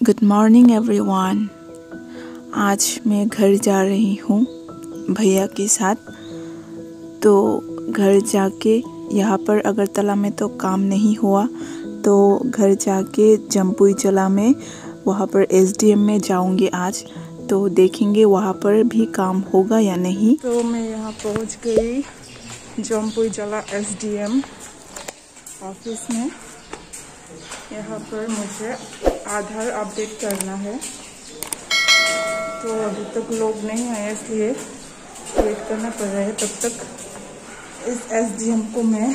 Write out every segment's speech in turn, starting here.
Good morning everyone आज मैं घर जा रही हूँ भैया के साथ। तो घर जाके यहाँ पर अगरतला में तो काम नहीं हुआ तो घर जाके जम्पुई चला में, वहाँ पर एसडीएम में जाऊँगी आज। तो देखेंगे वहाँ पर भी काम होगा या नहीं। तो मैं यहाँ पहुँच गई जम्पुई जला एसडीएम ऑफ़िस में। यहाँ पर मुझे आधार अपडेट करना है। तो अभी तक लोग नहीं आए इसलिए वेट करना पड़ रहा है। तब तक इस एसडीएम को मैं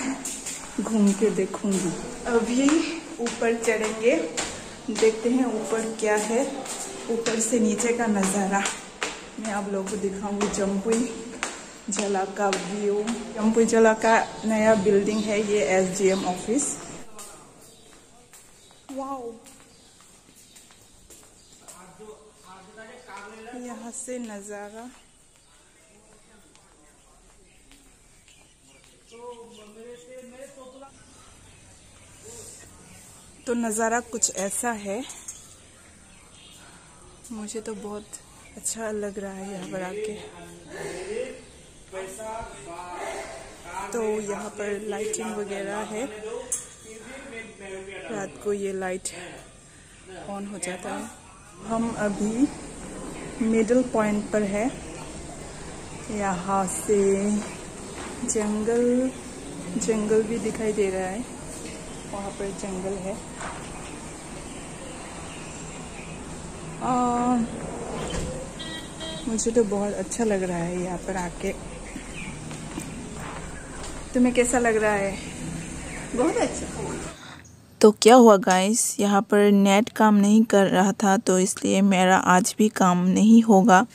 घूम के देखूँगी। अभी ऊपर चढ़ेंगे। देखते हैं ऊपर क्या है। ऊपर से नीचे का नज़ारा। मैं आप लोगों को दिखाऊँगी जम्पुई जला का व्यू जम्पुई जला का नया बिल्डिंग है ये एसडीएम ऑफ़िस वाओ यहाँ से नज़ारा। तो नज़ारा कुछ ऐसा है। मुझे तो बहुत अच्छा लग रहा है यहाँ पर आके। तो यहाँ पर लाइटिंग वगैरह है। रात को ये लाइट ऑन हो जाता है। हम अभी मिडल पॉइंट पर है। यहाँ से जंगल जंगल भी दिखाई दे रहा है। वहाँ पर जंगल है। आ, मुझे तो बहुत अच्छा लग रहा है यहाँ पर आके। तुम्हें कैसा लग रहा है? बहुत अच्छा। तो क्या हुआ गाइस यहाँ पर नेट काम नहीं कर रहा था तो इसलिए मेरा आज भी काम नहीं होगा।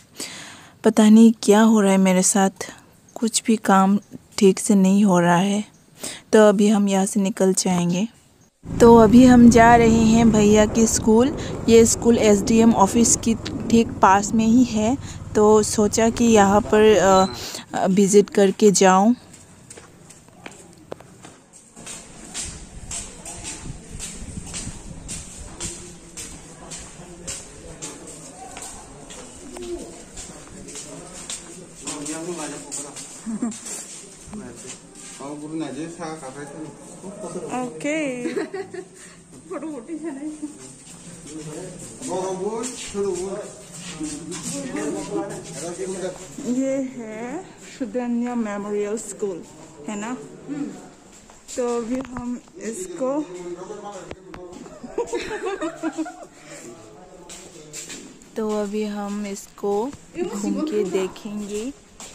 पता नहीं क्या हो रहा है मेरे साथ। कुछ भी काम ठीक से नहीं हो रहा है। तो अभी हम यहाँ से निकल जाएँगे। तो अभी हम जा रहे हैं भैया के स्कूल। ये स्कूल एसडीएम ऑफ़िस की ठीक पास में ही है। तो सोचा कि यहाँ पर विज़िट करके जाऊँ। ओके ये है सुदन्या मेमोरियल स्कूल है ना? तो अभी हम इसको तो अभी हम इसको घूम के देखेंगे।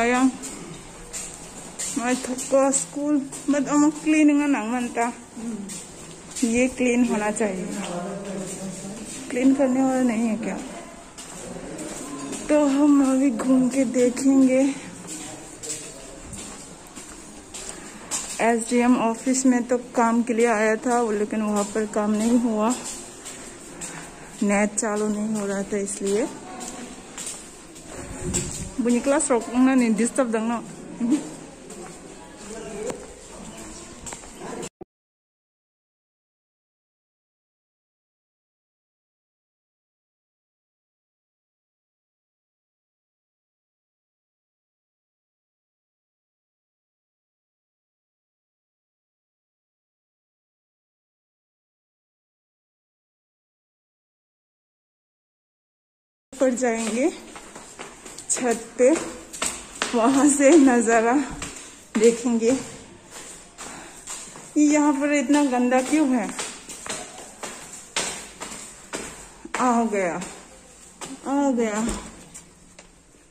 Sayang. May थका स्कूल बट हम क्लीन नंग मनता ये क्लीन होना चाहिए क्लीन करने वाला नहीं है क्या तो हम अभी घूम के देखेंगे एसडीएम ऑफ़िस में तो काम के लिए आया था वो लेकिन वहाँ पर काम नहीं हुआ नेट चालू नहीं हो रहा था इसलिए bunyi kelas rok nggak nih disturb dong no पर जाएंगे छत पे वहाँ से नज़ारा देखेंगे। यहाँ पर इतना गंदा क्यों है? आ गया आ गया।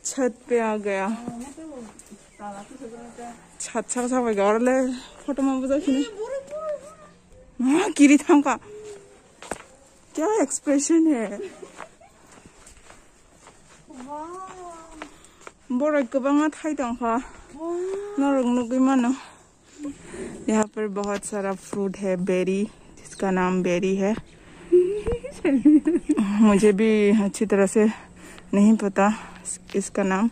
छत पे आ गया। छत छत सब गौरले फ़ोटो में बताओ हाँ किरीथाम का। क्या एक्सप्रेशन है? बड़ा गोबांगा थाई दंखा नरंग नुगै मानो यहाँ पर बहुत सारा फ्रूट है बेरी जिसका नाम बेरी है मुझे भी अच्छी तरह से नहीं पता इसका नाम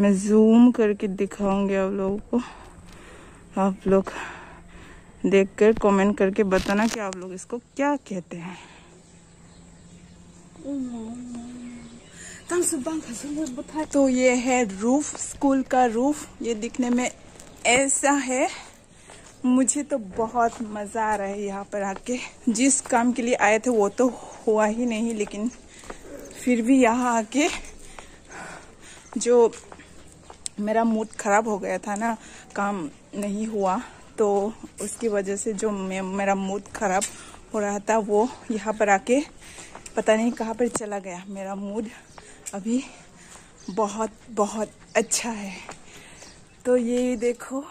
मैं जूम करके दिखाऊँगी आप लोगों को आप लोग देखकर कमेंट करके बताना कि आप लोग इसको क्या कहते हैं तो ये है रूफ, स्कूल का रूफ। ये दिखने में ऐसा है। मुझे तो बहुत मज़ा आ रहा है यहाँ पर आके। जिस काम के लिए आए थे, वो तो हुआ ही नहीं, लेकिन फिर भी यहाँ आके जो मेरा मूड ख़राब हो गया था ना, काम नहीं हुआ तो उसकी वजह से जो मेरा मूड ख़राब हो रहा था, वो यहाँ पर आके पता नहीं कहाँ पर चला गया मेरा मूड। अभी बहुत बहुत अच्छा है। तो ये देखो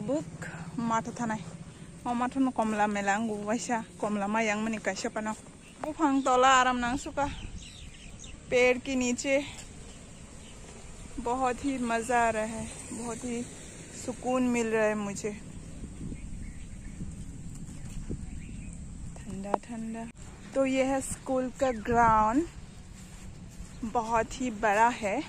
बुक माथा थाना मा माथ कमला मेला गुबा कमला माइंग मनिका सपान बुफांग तला आराम नुका पेड़ के नीचे बहुत ही मज़ा आ रहा है बहुत ही सुकून मिल रहा है मुझे ठंडा ठंडा तो यह है स्कूल का ग्राउंड बहुत ही बड़ा है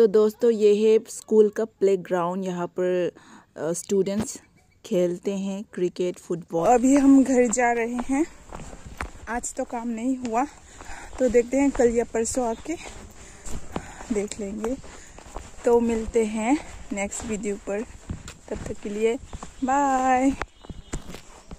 तो दोस्तों, ये है स्कूल का प्लेग्राउंड यहाँ पर स्टूडेंट्स खेलते हैं क्रिकेट फुटबॉल अभी हम घर जा रहे हैं। आज तो काम नहीं हुआ। तो देखते हैं, कल या परसों आके देख लेंगे। तो मिलते हैं नेक्स्ट वीडियो पर। तब तक के लिए बाय